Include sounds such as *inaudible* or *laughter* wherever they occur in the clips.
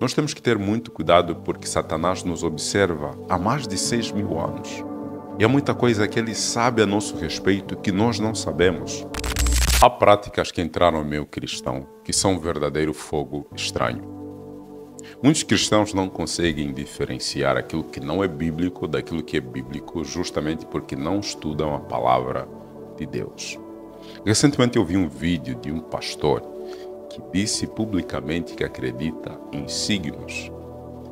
Nós temos que ter muito cuidado porque Satanás nos observa há mais de seis mil anos. E há muita coisa que ele sabe a nosso respeito que nós não sabemos. Há práticas que entraram no meio cristão que são um verdadeiro fogo estranho. Muitos cristãos não conseguem diferenciar aquilo que não é bíblico daquilo que é bíblico justamente porque não estudam a palavra de Deus. Recentemente eu vi um vídeo de um pastor que disse publicamente que acredita em signos.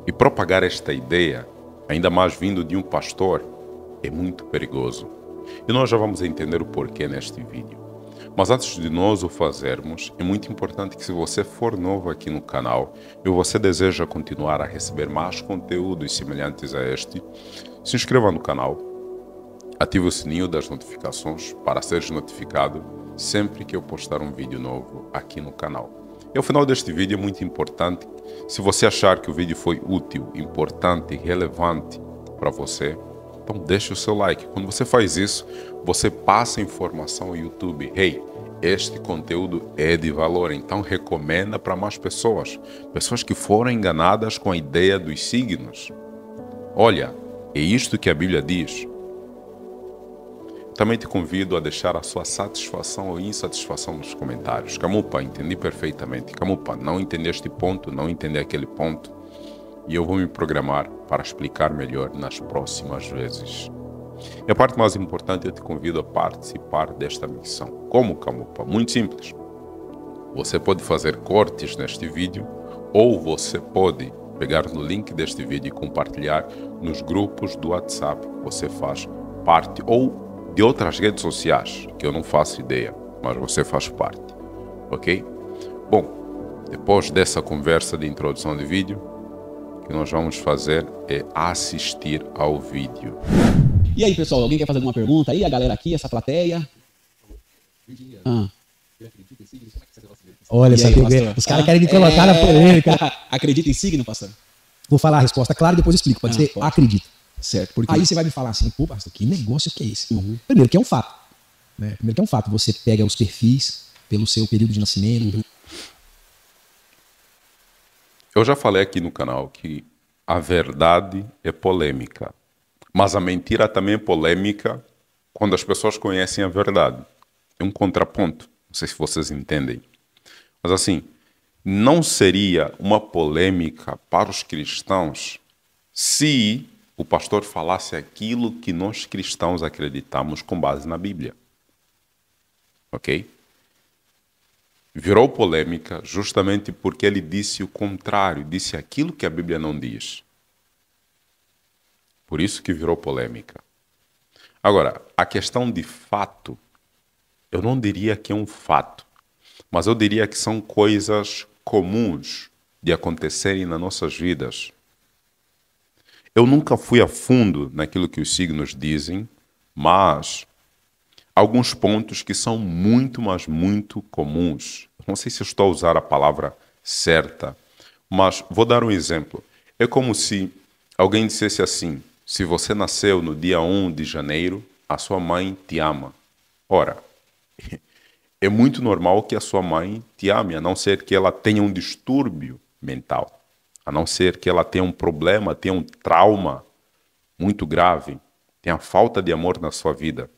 E propagar esta ideia, ainda mais vindo de um pastor, é muito perigoso. E nós já vamos entender o porquê neste vídeo. Mas antes de nós o fazermos, é muito importante que se você for novo aqui no canal e você deseja continuar a receber mais conteúdos semelhantes a este, se inscreva no canal, ative o sininho das notificações para ser notificado sempre que eu postar um vídeo novo aqui no canal. E ao final deste vídeo é muito importante, se você achar que o vídeo foi útil, importante e relevante para você, então deixe o seu like. Quando você faz isso, você passa informação ao YouTube. Hey, este conteúdo é de valor, então recomenda para mais pessoas. Pessoas que foram enganadas com a ideia dos signos. Olha, é isto que a Bíblia diz. Também te convido a deixar a sua satisfação ou insatisfação nos comentários. Camupa, entendi perfeitamente. Camupa, não entendi este ponto, não entendi aquele ponto. E eu vou me programar para explicar melhor nas próximas vezes. E a parte mais importante, eu te convido a participar desta missão. Como, Camupa? Muito simples. Você pode fazer cortes neste vídeo ou você pode pegar no link deste vídeo e compartilhar nos grupos do WhatsApp que você faz parte ou de outras redes sociais, que eu não faço ideia, mas você faz parte, ok? Bom, depois dessa conversa de introdução de vídeo, o que nós vamos fazer é assistir ao vídeo. E aí, pessoal, alguém quer fazer alguma pergunta aí? A galera aqui, essa plateia? Ah. Olha, TV, os caras querem me colocar é... na polêmica. *laughs* Acredita em signo, pastor? Vou falar a resposta clara e depois explico. Pode ah, ser pode. acredito. Certo. Porque... Aí você vai me falar assim, pô, pastor, que negócio que é esse? Uhum. Primeiro que é um fato. Né? Primeiro que é um fato. Você pega os perfis pelo seu período de nascimento. Uhum. Eu já falei aqui no canal que a verdade é polêmica. Mas a mentira também é polêmica quando as pessoas conhecem a verdade. É um contraponto. Não sei se vocês entendem. Mas assim, não seria uma polêmica para os cristãos se o pastor falasse aquilo que nós cristãos acreditamos com base na Bíblia. Ok? Virou polêmica justamente porque ele disse o contrário, disse aquilo que a Bíblia não diz. Por isso que virou polêmica. Agora, a questão de fato, eu não diria que é um fato, mas eu diria que são coisas comuns de acontecerem nas nossas vidas eu nunca fui a fundo naquilo que os signos dizem, mas alguns pontos que são muito, mas muito comuns. Não sei se estou a usar a palavra certa, mas vou dar um exemplo. É como se alguém dissesse assim: se você nasceu no dia 1 de janeiro, a sua mãe te ama. Ora, *laughs* é muito normal que a sua mãe te ame, a não ser que ela tenha um distúrbio mental a não ser que ela tenha um problema, tenha um trauma muito grave, tenha falta de amor na sua vida.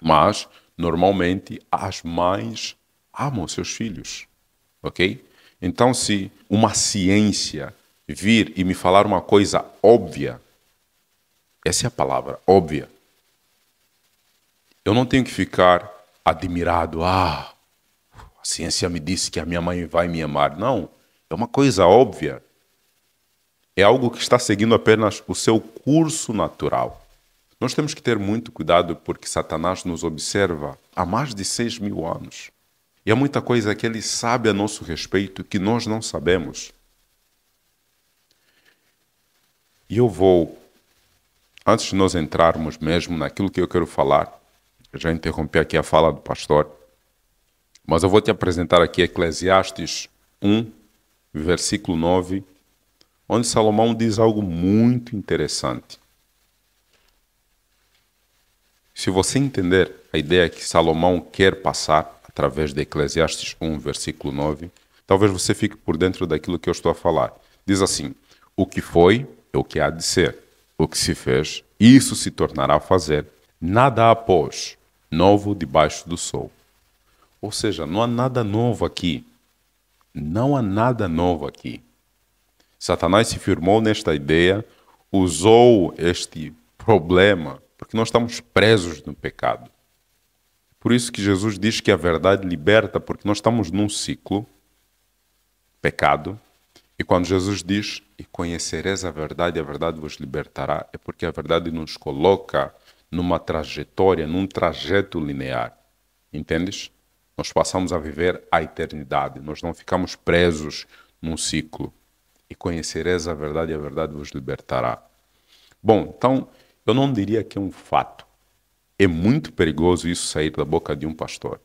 Mas, normalmente, as mães amam seus filhos, ok? Então, se uma ciência vir e me falar uma coisa óbvia, essa é a palavra, óbvia, eu não tenho que ficar admirado, ah, a ciência me disse que a minha mãe vai me amar. Não, é uma coisa óbvia é algo que está seguindo apenas o seu curso natural. Nós temos que ter muito cuidado porque Satanás nos observa há mais de seis mil anos. E há muita coisa que ele sabe a nosso respeito que nós não sabemos. E eu vou, antes de nós entrarmos mesmo naquilo que eu quero falar, eu já interrompi aqui a fala do pastor, mas eu vou te apresentar aqui Eclesiastes 1, versículo 9 onde Salomão diz algo muito interessante. Se você entender a ideia que Salomão quer passar através de Eclesiastes 1, versículo 9, talvez você fique por dentro daquilo que eu estou a falar. Diz assim: O que foi é o que há de ser. O que se fez, isso se tornará a fazer. Nada após, novo debaixo do sol. Ou seja, não há nada novo aqui. Não há nada novo aqui. Satanás se firmou nesta ideia, usou este problema, porque nós estamos presos no pecado. Por isso que Jesus diz que a verdade liberta, porque nós estamos num ciclo, pecado, e quando Jesus diz, e conhecereis a verdade, a verdade vos libertará, é porque a verdade nos coloca numa trajetória, num trajeto linear. Entendes? Nós passamos a viver a eternidade, nós não ficamos presos num ciclo. E conhecereis a verdade, e a verdade vos libertará. Bom, então, eu não diria que é um fato. É muito perigoso isso sair da boca de um pastor.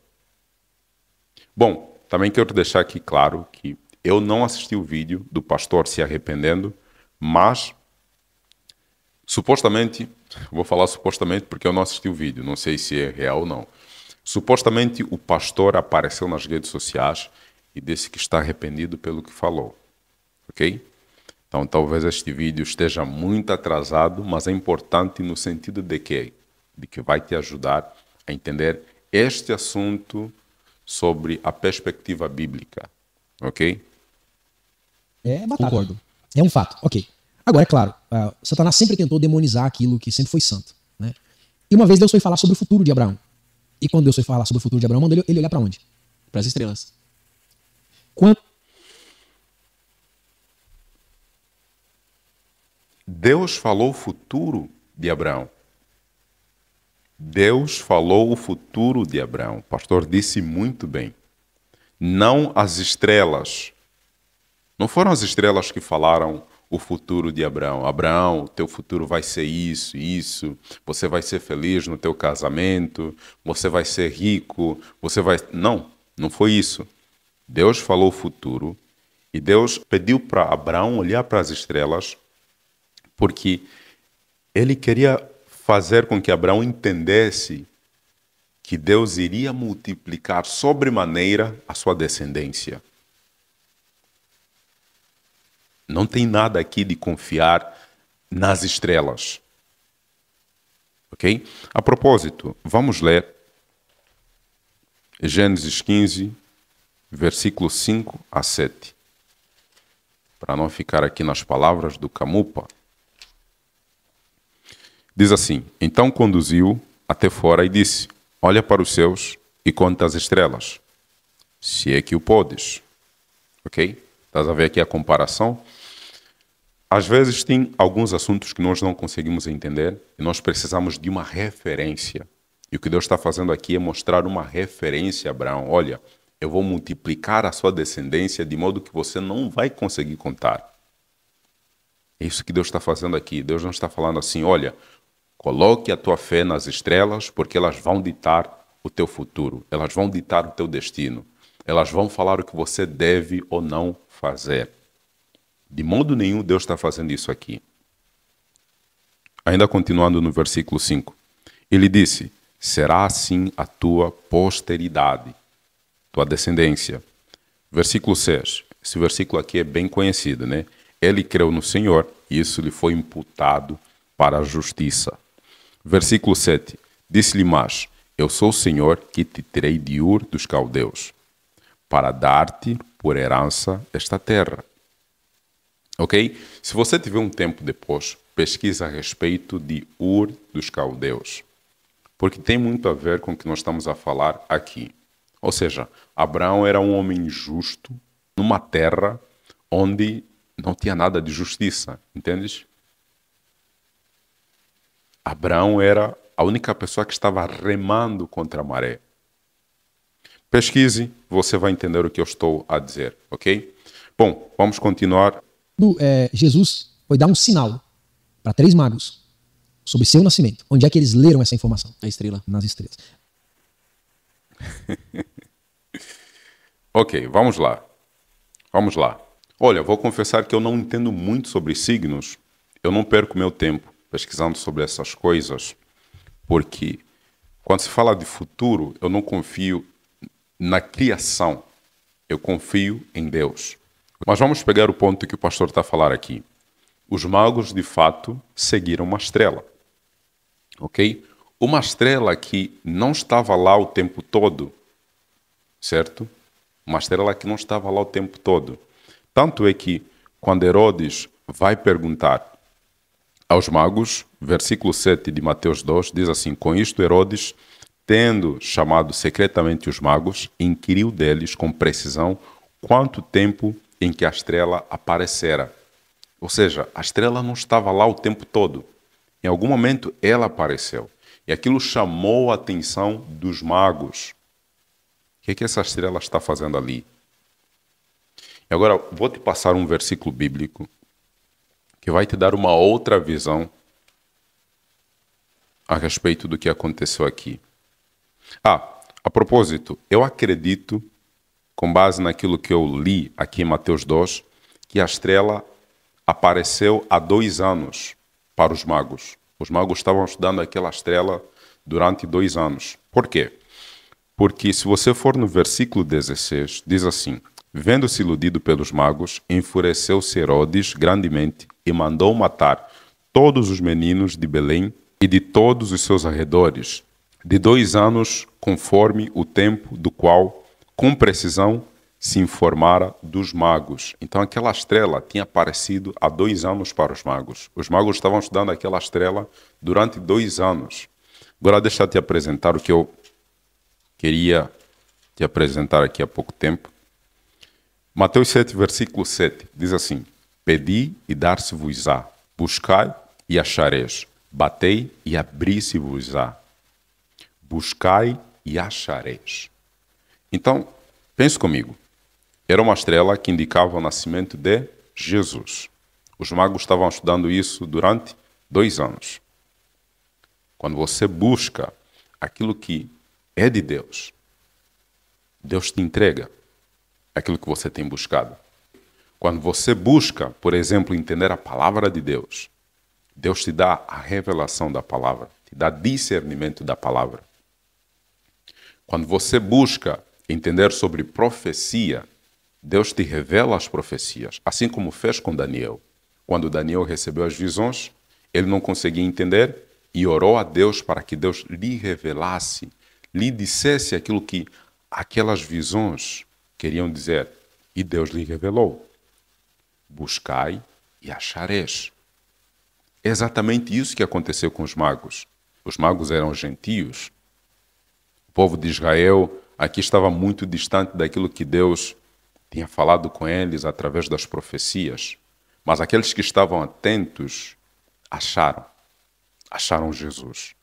Bom, também quero deixar aqui claro que eu não assisti o vídeo do pastor se arrependendo, mas supostamente, vou falar supostamente porque eu não assisti o vídeo, não sei se é real ou não. Supostamente o pastor apareceu nas redes sociais e disse que está arrependido pelo que falou. Ok? Então talvez este vídeo esteja muito atrasado, mas é importante no sentido de que, de que vai te ajudar a entender este assunto sobre a perspectiva bíblica. Ok? É batata. Concordo. É um fato. Ok. Agora, é claro, uh, Satanás sempre tentou demonizar aquilo que sempre foi santo. Né? E uma vez Deus foi falar sobre o futuro de Abraão. E quando Deus foi falar sobre o futuro de Abraão, mandou ele, ele olhar para onde? Para as estrelas. Quando... Deus falou o futuro de Abraão. Deus falou o futuro de Abraão. O pastor disse muito bem. Não as estrelas, não foram as estrelas que falaram o futuro de Abraão. Abraão, teu futuro vai ser isso, isso. Você vai ser feliz no teu casamento, você vai ser rico, você vai Não, não foi isso. Deus falou o futuro e Deus pediu para Abraão olhar para as estrelas porque ele queria fazer com que Abraão entendesse que Deus iria multiplicar sobremaneira a sua descendência. Não tem nada aqui de confiar nas estrelas. Ok? A propósito, vamos ler Gênesis 15, versículo 5 a 7. Para não ficar aqui nas palavras do Camupa. Diz assim: Então conduziu até fora e disse: Olha para os céus e conta as estrelas, se é que o podes. Ok? Estás a ver aqui a comparação? Às vezes tem alguns assuntos que nós não conseguimos entender e nós precisamos de uma referência. E o que Deus está fazendo aqui é mostrar uma referência a Abraão. Olha, eu vou multiplicar a sua descendência de modo que você não vai conseguir contar. É isso que Deus está fazendo aqui. Deus não está falando assim, olha, coloque a tua fé nas estrelas, porque elas vão ditar o teu futuro, elas vão ditar o teu destino, elas vão falar o que você deve ou não fazer. De modo nenhum Deus está fazendo isso aqui. Ainda continuando no versículo 5. Ele disse: Será assim a tua posteridade, tua descendência. Versículo 6. Esse versículo aqui é bem conhecido, né? Ele creu no Senhor e isso lhe foi imputado para a justiça. Versículo 7. Disse-lhe mais: Eu sou o Senhor que te tirei de Ur dos caldeus, para dar-te por herança esta terra. Ok? Se você tiver um tempo depois, pesquisa a respeito de Ur dos Caldeus, porque tem muito a ver com o que nós estamos a falar aqui. Ou seja, Abraão era um homem justo numa terra onde não tinha nada de justiça, entendes? Abraão era a única pessoa que estava remando contra a maré. Pesquise, você vai entender o que eu estou a dizer, ok? Bom, vamos continuar quando é, Jesus foi dar um sinal para três magos sobre seu nascimento, onde é que eles leram essa informação? Na estrela. Nas estrelas. *laughs* ok, vamos lá. Vamos lá. Olha, vou confessar que eu não entendo muito sobre signos. Eu não perco meu tempo pesquisando sobre essas coisas, porque quando se fala de futuro, eu não confio na criação. Eu confio em Deus. Mas vamos pegar o ponto que o pastor está a falar aqui. Os magos, de fato, seguiram uma estrela. Ok? Uma estrela que não estava lá o tempo todo, certo? Uma estrela que não estava lá o tempo todo. Tanto é que, quando Herodes vai perguntar aos magos, versículo 7 de Mateus 2 diz assim: Com isto, Herodes, tendo chamado secretamente os magos, inquiriu deles com precisão quanto tempo em que a estrela aparecera. Ou seja, a estrela não estava lá o tempo todo. Em algum momento ela apareceu. E aquilo chamou a atenção dos magos. O que, é que essa estrela está fazendo ali? E agora vou te passar um versículo bíblico que vai te dar uma outra visão a respeito do que aconteceu aqui. Ah, a propósito, eu acredito com base naquilo que eu li aqui em Mateus 2, que a estrela apareceu há dois anos para os magos. Os magos estavam estudando aquela estrela durante dois anos. Por quê? Porque se você for no versículo 16, diz assim: Vendo-se iludido pelos magos, enfureceu-se Herodes grandemente e mandou matar todos os meninos de Belém e de todos os seus arredores, de dois anos, conforme o tempo do qual com precisão se informara dos magos. Então aquela estrela tinha aparecido há dois anos para os magos. Os magos estavam estudando aquela estrela durante dois anos. Agora deixa eu te apresentar o que eu queria te apresentar aqui há pouco tempo. Mateus 7, versículo 7, diz assim: Pedi e dar-se-vos-á, buscai e achareis, batei e abri-se-vos-á. Buscai e achareis. Então, pense comigo. Era uma estrela que indicava o nascimento de Jesus. Os magos estavam estudando isso durante dois anos. Quando você busca aquilo que é de Deus, Deus te entrega aquilo que você tem buscado. Quando você busca, por exemplo, entender a palavra de Deus, Deus te dá a revelação da palavra, te dá discernimento da palavra. Quando você busca entender sobre profecia, Deus te revela as profecias, assim como fez com Daniel. Quando Daniel recebeu as visões, ele não conseguia entender e orou a Deus para que Deus lhe revelasse, lhe dissesse aquilo que aquelas visões queriam dizer. E Deus lhe revelou: Buscai e achareis. É exatamente isso que aconteceu com os magos. Os magos eram gentios. O povo de Israel aqui estava muito distante daquilo que Deus tinha falado com eles através das profecias. Mas aqueles que estavam atentos acharam, acharam Jesus,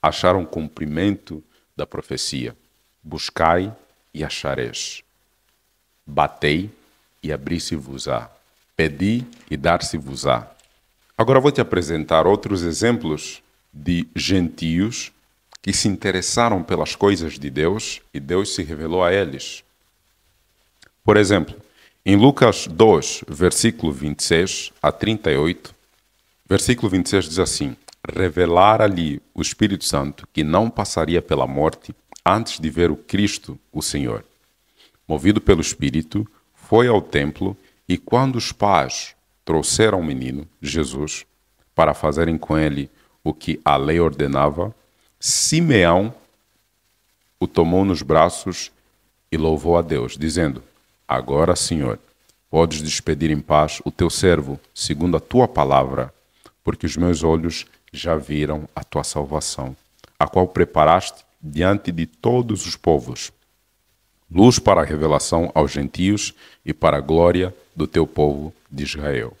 acharam o cumprimento da profecia. Buscai e achareis. Batei e abri-se-vos-á. Pedi e dar-se-vos-á. Agora vou te apresentar outros exemplos de gentios que se interessaram pelas coisas de Deus e Deus se revelou a eles. Por exemplo, em Lucas 2, versículo 26 a 38, versículo 26 diz assim: Revelara-lhe o Espírito Santo que não passaria pela morte antes de ver o Cristo, o Senhor. Movido pelo Espírito, foi ao templo e quando os pais trouxeram o menino, Jesus, para fazerem com ele o que a lei ordenava, Simeão o tomou nos braços e louvou a Deus, dizendo: Agora, Senhor, podes despedir em paz o teu servo, segundo a tua palavra, porque os meus olhos já viram a tua salvação, a qual preparaste diante de todos os povos, luz para a revelação aos gentios e para a glória do teu povo de Israel.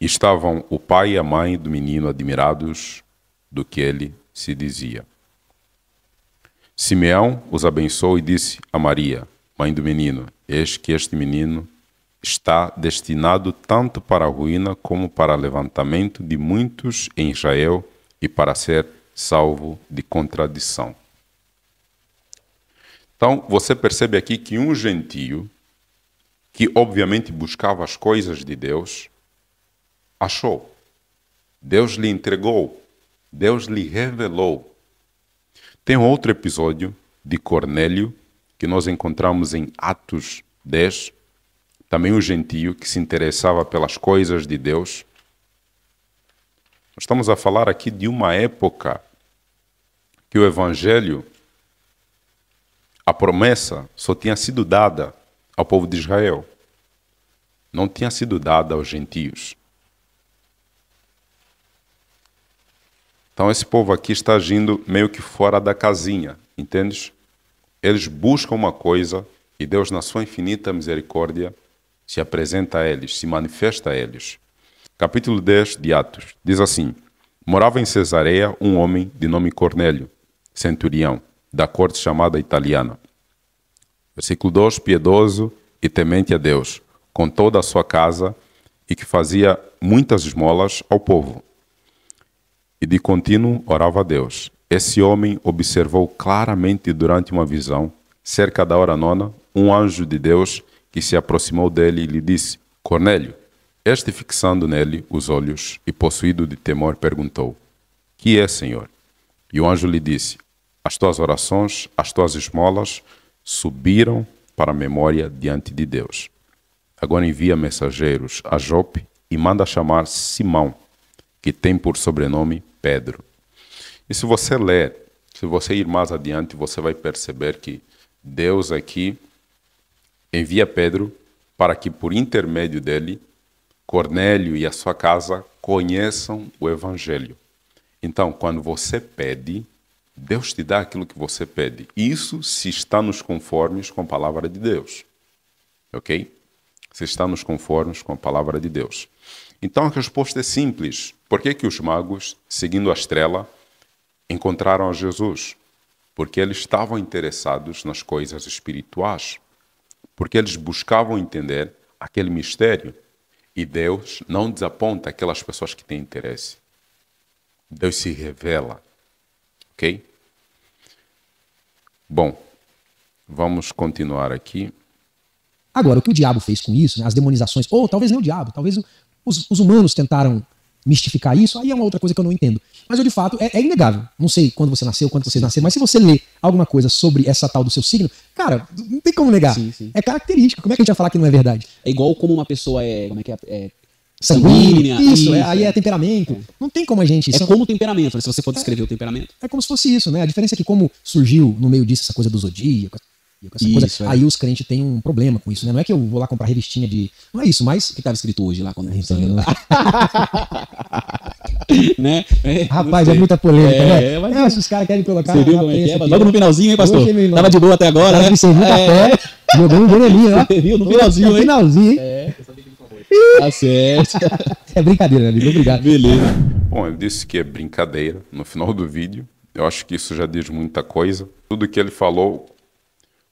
Estavam o pai e a mãe do menino admirados do que ele se dizia. Simeão os abençoou e disse a Maria, mãe do menino: Eis que este menino está destinado tanto para a ruína como para o levantamento de muitos em Israel e para ser salvo de contradição. Então, você percebe aqui que um gentio, que obviamente buscava as coisas de Deus, achou. Deus lhe entregou Deus lhe revelou. Tem outro episódio de Cornélio que nós encontramos em Atos 10, também o gentio que se interessava pelas coisas de Deus. Nós estamos a falar aqui de uma época que o evangelho, a promessa, só tinha sido dada ao povo de Israel. Não tinha sido dada aos gentios. Então esse povo aqui está agindo meio que fora da casinha, entendes? Eles buscam uma coisa e Deus, na sua infinita misericórdia, se apresenta a eles, se manifesta a eles. Capítulo 10 de Atos diz assim: Morava em Cesareia um homem de nome Cornélio, centurião, da corte chamada italiana. Versículo 2: Piedoso e temente a Deus, com toda a sua casa, e que fazia muitas esmolas ao povo e de contínuo orava a Deus. Esse homem observou claramente durante uma visão, cerca da hora nona, um anjo de Deus que se aproximou dele e lhe disse: Cornélio. Este, fixando nele os olhos e possuído de temor, perguntou: Que é, Senhor? E o anjo lhe disse: As tuas orações, as tuas esmolas subiram para a memória diante de Deus. Agora envia mensageiros a Jope e manda chamar Simão, que tem por sobrenome Pedro. E se você ler, se você ir mais adiante, você vai perceber que Deus aqui envia Pedro para que, por intermédio dele, Cornélio e a sua casa conheçam o Evangelho. Então, quando você pede, Deus te dá aquilo que você pede. Isso se está nos conformes com a palavra de Deus. Ok? Se está nos conformes com a palavra de Deus. Então a resposta é simples. Por que, que os magos, seguindo a estrela, encontraram Jesus? Porque eles estavam interessados nas coisas espirituais. Porque eles buscavam entender aquele mistério. E Deus não desaponta aquelas pessoas que têm interesse. Deus se revela. Ok? Bom, vamos continuar aqui. Agora, o que o diabo fez com isso, né, as demonizações, ou talvez nem o diabo, talvez os, os, humanos tentaram mistificar isso, aí é uma outra coisa que eu não entendo. Mas eu, de fato, é, é inegável. Não sei quando você nasceu, quando você nasceu, mas se você lê alguma coisa sobre essa tal do seu signo, cara, não tem como negar. Sim, sim. É característica. Como é que a gente vai falar que não é verdade? É igual como uma pessoa é. Como é que é? é sanguínea. Isso, é, aí é, é temperamento. É. Não tem como a gente. É como temperamento, né? se você for descrever o temperamento. É como se fosse isso, né? A diferença é que, como surgiu no meio disso essa coisa do zodíaco, isso, é. Aí os crentes têm um problema com isso, né? Não é que eu vou lá comprar revistinha de. Não é isso, mas. O que estava escrito hoje lá quando a gente então, *laughs* né? É, Rapaz, é muita polêmica, é, né? Mas... É, se os caras querem colocar. Você viu como é que é? Logo no finalzinho, hein, pastor? Poxa, Tava de boa até agora, né? Você viu é. café, jogou um veneninho, né? *laughs* Você viu no finalzinho, hein? finalzinho, hein? É, Tá certo. *laughs* é brincadeira, né, amigo? Obrigado. Beleza. Bom, ele disse que é brincadeira no final do vídeo. Eu acho que isso já diz muita coisa. Tudo que ele falou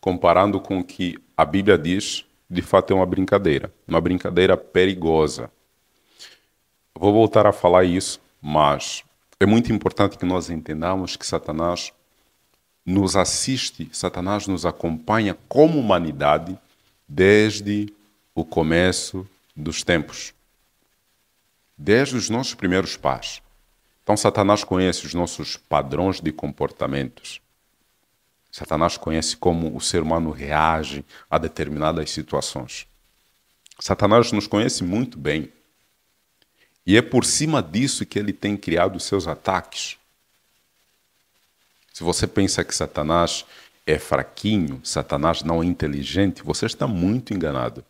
comparando com o que a Bíblia diz, de fato é uma brincadeira, uma brincadeira perigosa. vou voltar a falar isso, mas é muito importante que nós entendamos que Satanás nos assiste, Satanás nos acompanha como humanidade desde o começo dos tempos, desde os nossos primeiros pais. Então, Satanás conhece os nossos padrões de comportamentos. Satanás conhece como o ser humano reage a determinadas situações. Satanás nos conhece muito bem. E é por cima disso que ele tem criado os seus ataques. Se você pensa que Satanás é fraquinho, Satanás não é inteligente, você está muito enganado.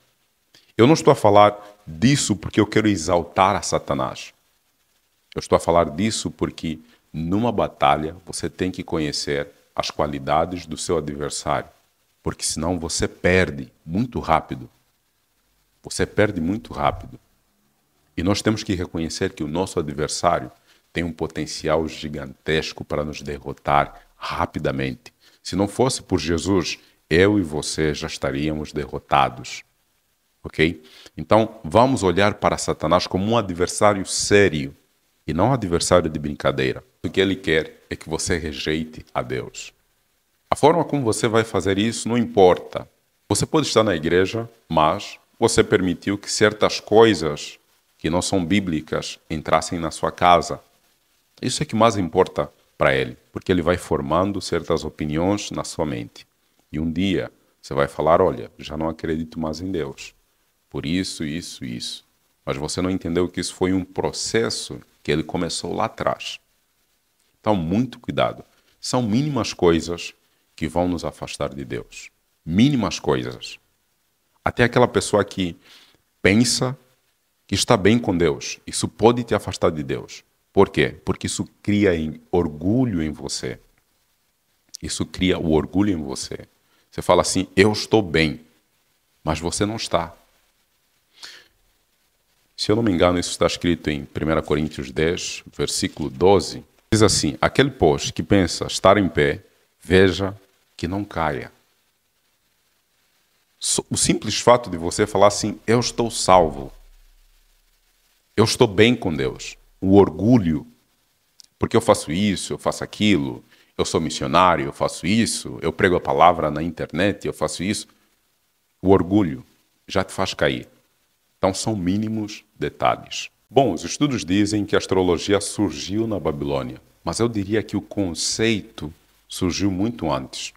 Eu não estou a falar disso porque eu quero exaltar a Satanás. Eu estou a falar disso porque numa batalha você tem que conhecer as qualidades do seu adversário, porque senão você perde muito rápido. Você perde muito rápido. E nós temos que reconhecer que o nosso adversário tem um potencial gigantesco para nos derrotar rapidamente. Se não fosse por Jesus, eu e você já estaríamos derrotados. Ok? Então, vamos olhar para Satanás como um adversário sério e não um adversário de brincadeira. O que ele quer é que você rejeite a Deus. A forma como você vai fazer isso não importa. Você pode estar na igreja, mas você permitiu que certas coisas que não são bíblicas entrassem na sua casa. Isso é que mais importa para ele, porque ele vai formando certas opiniões na sua mente. E um dia você vai falar: Olha, já não acredito mais em Deus. Por isso, isso, isso. Mas você não entendeu que isso foi um processo que ele começou lá atrás. Então, muito cuidado. São mínimas coisas que vão nos afastar de Deus. Mínimas coisas. Até aquela pessoa que pensa que está bem com Deus, isso pode te afastar de Deus. Por quê? Porque isso cria orgulho em você. Isso cria o orgulho em você. Você fala assim: eu estou bem, mas você não está. Se eu não me engano, isso está escrito em 1 Coríntios 10, versículo 12. Diz assim: Aquele, pois, que pensa estar em pé, veja que não caia. O simples fato de você falar assim, eu estou salvo, eu estou bem com Deus, o orgulho, porque eu faço isso, eu faço aquilo, eu sou missionário, eu faço isso, eu prego a palavra na internet, eu faço isso. O orgulho já te faz cair. Então são mínimos detalhes. Bom, os estudos dizem que a astrologia surgiu na Babilônia, mas eu diria que o conceito surgiu muito antes.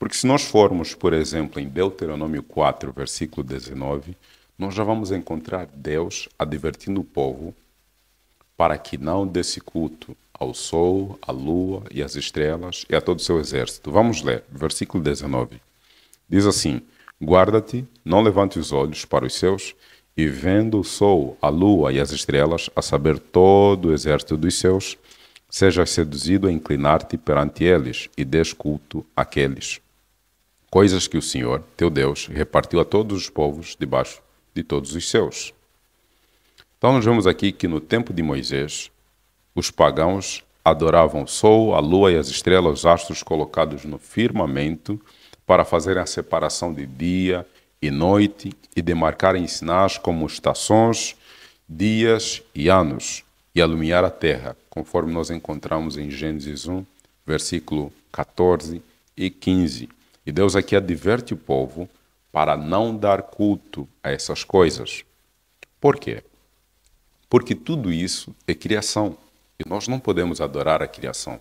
Porque se nós formos, por exemplo, em Deuteronômio 4, versículo 19, nós já vamos encontrar Deus advertindo o povo para que não desse culto ao sol, à lua e às estrelas e a todo o seu exército. Vamos ler, versículo 19. Diz assim: Guarda-te, não levante os olhos para os seus e vendo o sol, a lua e as estrelas, a saber todo o exército dos seus, sejas seduzido a inclinar-te perante eles e des culto àqueles. Coisas que o Senhor, teu Deus, repartiu a todos os povos debaixo de todos os seus. Então nós vemos aqui que no tempo de Moisés, os pagãos adoravam o sol, a lua e as estrelas, os astros colocados no firmamento, para fazerem a separação de dia e noite e demarcarem sinais como estações, dias e anos e alumiar a terra, conforme nós encontramos em Gênesis 1, versículo 14 e 15. E Deus aqui adverte o povo para não dar culto a essas coisas. Por quê? Porque tudo isso é criação e nós não podemos adorar a criação.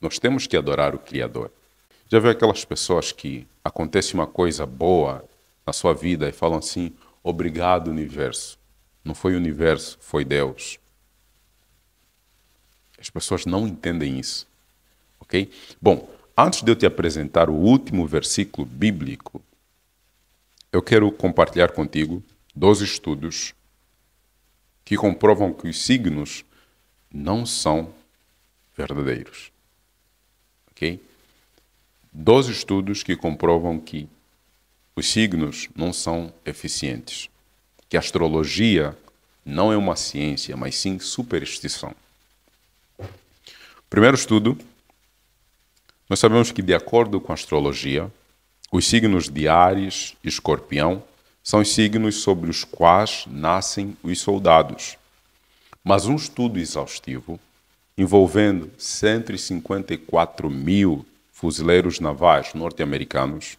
Nós temos que adorar o Criador. Já viu aquelas pessoas que acontece uma coisa boa na sua vida e falam assim: obrigado, universo. Não foi o universo, foi Deus. As pessoas não entendem isso. Ok? Bom, antes de eu te apresentar o último versículo bíblico, eu quero compartilhar contigo dois estudos que comprovam que os signos não são verdadeiros. Ok? Dois estudos que comprovam que os signos não são eficientes, que a astrologia não é uma ciência, mas sim superstição. Primeiro estudo, nós sabemos que, de acordo com a astrologia, os signos de Ares e Escorpião são os signos sobre os quais nascem os soldados. Mas um estudo exaustivo, envolvendo 154 mil fuzileiros navais norte-americanos,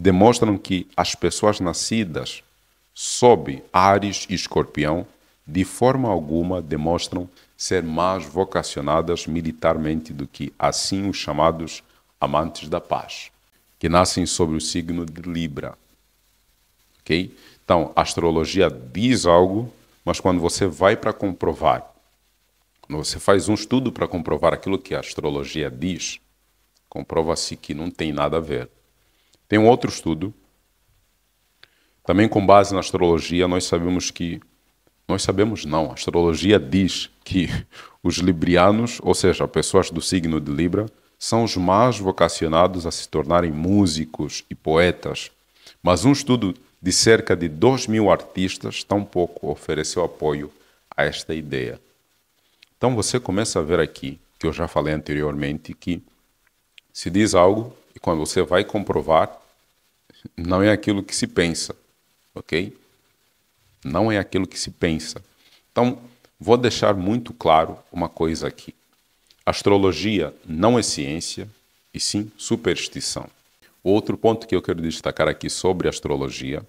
demonstram que as pessoas nascidas sob Ares e Escorpião, de forma alguma demonstram ser mais vocacionadas militarmente do que assim os chamados amantes da paz, que nascem sob o signo de Libra. Ok? Então, a astrologia diz algo, mas quando você vai para comprovar, quando você faz um estudo para comprovar aquilo que a astrologia diz, comprova-se que não tem nada a ver. Tem um outro estudo, também com base na astrologia, nós sabemos que. Nós sabemos não, a astrologia diz que *laughs* os librianos, ou seja, pessoas do signo de Libra, são os mais vocacionados a se tornarem músicos e poetas. Mas um estudo de cerca de 2 mil artistas tampouco ofereceu apoio a esta ideia. Então você começa a ver aqui, que eu já falei anteriormente, que se diz algo e quando você vai comprovar, não é aquilo que se pensa, ok? Não é aquilo que se pensa. Então, vou deixar muito claro uma coisa aqui. Astrologia não é ciência, e sim superstição. Outro ponto que eu quero destacar aqui sobre astrologia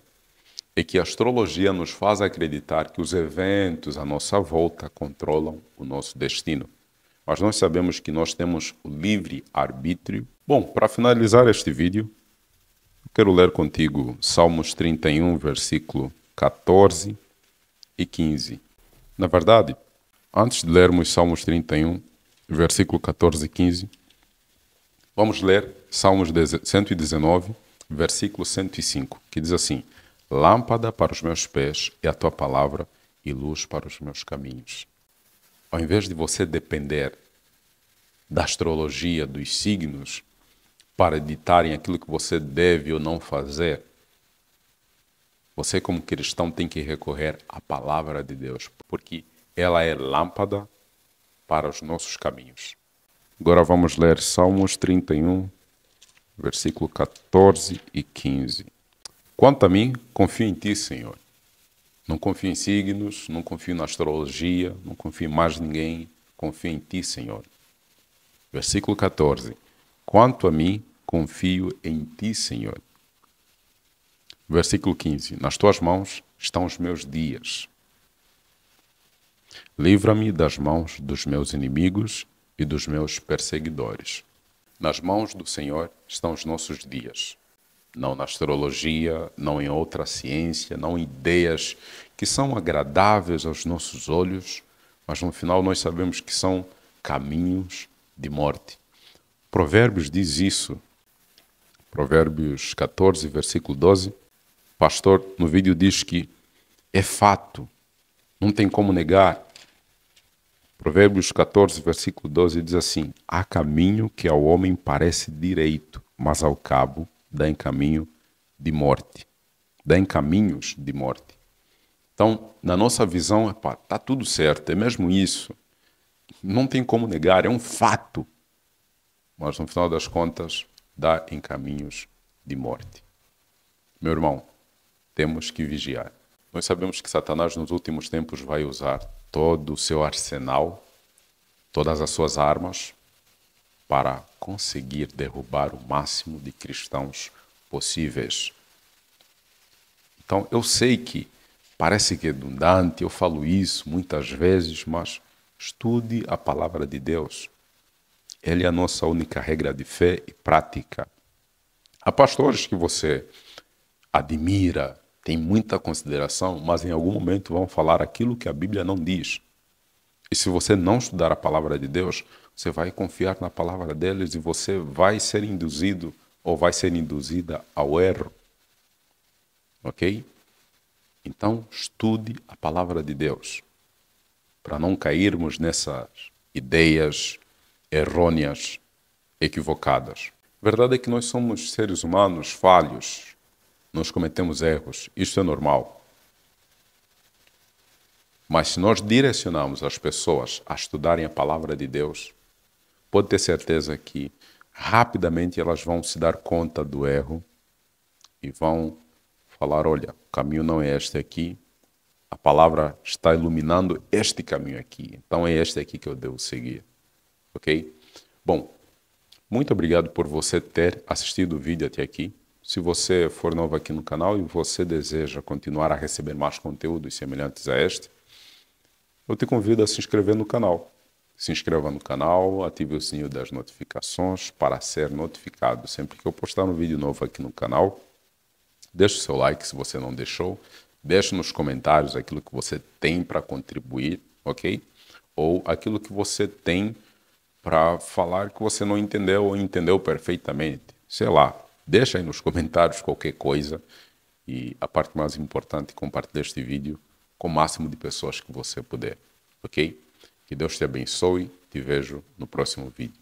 é que a astrologia nos faz acreditar que os eventos à nossa volta controlam o nosso destino. Mas nós sabemos que nós temos o livre arbítrio Bom, para finalizar este vídeo, quero ler contigo Salmos 31, versículo 14 e 15. Na verdade, antes de lermos Salmos 31, versículo 14 e 15, vamos ler Salmos 119, versículo 105, que diz assim: Lâmpada para os meus pés é a tua palavra e luz para os meus caminhos. Ao invés de você depender da astrologia, dos signos, para ditarem aquilo que você deve ou não fazer, você, como cristão, tem que recorrer à palavra de Deus, porque ela é lâmpada para os nossos caminhos. Agora vamos ler Salmos 31, versículo 14 e 15. Quanto a mim, confio em ti, Senhor. Não confio em signos, não confio na astrologia, não confio em mais ninguém, confio em ti, Senhor. Versículo 14. Quanto a mim, confio em ti, Senhor. Versículo 15: Nas tuas mãos estão os meus dias. Livra-me das mãos dos meus inimigos e dos meus perseguidores. Nas mãos do Senhor estão os nossos dias. Não na astrologia, não em outra ciência, não em ideias que são agradáveis aos nossos olhos, mas no final nós sabemos que são caminhos de morte. Provérbios diz isso. Provérbios 14, versículo 12 pastor no vídeo diz que é fato, não tem como negar. Provérbios 14, versículo 12 diz assim: Há caminho que ao homem parece direito, mas ao cabo dá em caminho de morte. Dá em caminhos de morte. Então, na nossa visão, está tudo certo, é mesmo isso. Não tem como negar, é um fato. Mas no final das contas, dá em caminhos de morte. Meu irmão, temos que vigiar. Nós sabemos que Satanás nos últimos tempos vai usar todo o seu arsenal, todas as suas armas, para conseguir derrubar o máximo de cristãos possíveis. Então, eu sei que parece redundante, eu falo isso muitas vezes, mas estude a palavra de Deus. Ele é a nossa única regra de fé e prática. Há pastores que você admira, tem muita consideração, mas em algum momento vão falar aquilo que a Bíblia não diz. E se você não estudar a palavra de Deus, você vai confiar na palavra deles e você vai ser induzido ou vai ser induzida ao erro. Ok? Então, estude a palavra de Deus para não cairmos nessas ideias errôneas, equivocadas. A verdade é que nós somos seres humanos falhos, nós cometemos erros, isso é normal. Mas se nós direcionarmos as pessoas a estudarem a palavra de Deus, pode ter certeza que rapidamente elas vão se dar conta do erro e vão falar: olha, o caminho não é este aqui, a palavra está iluminando este caminho aqui, então é este aqui que eu devo seguir. Ok? Bom, muito obrigado por você ter assistido o vídeo até aqui. Se você for novo aqui no canal e você deseja continuar a receber mais conteúdos semelhantes a este, eu te convido a se inscrever no canal. Se inscreva no canal, ative o sininho das notificações para ser notificado sempre que eu postar um vídeo novo aqui no canal. Deixe o seu like se você não deixou. Deixe nos comentários aquilo que você tem para contribuir, ok? Ou aquilo que você tem para falar que você não entendeu ou entendeu perfeitamente. Sei lá, Deixa aí nos comentários qualquer coisa e a parte mais importante, compartilhe este vídeo com o máximo de pessoas que você puder, ok? Que Deus te abençoe, te vejo no próximo vídeo.